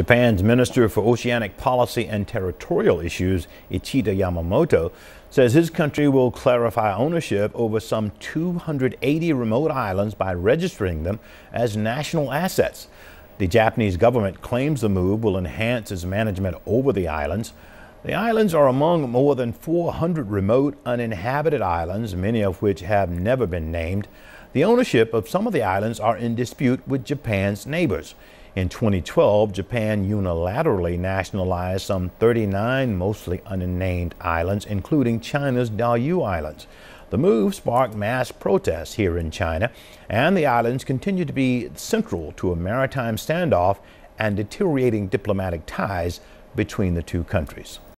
Japan's Minister for Oceanic Policy and Territorial Issues, Ichita Yamamoto, says his country will clarify ownership over some 280 remote islands by registering them as national assets. The Japanese government claims the move will enhance its management over the islands. The islands are among more than 400 remote uninhabited islands, many of which have never been named. The ownership of some of the islands are in dispute with Japan's neighbors. In 2012, Japan unilaterally nationalized some 39 mostly unnamed islands, including China's Diaoyu Islands. The move sparked mass protests here in China, and the islands continue to be central to a maritime standoff and deteriorating diplomatic ties between the two countries.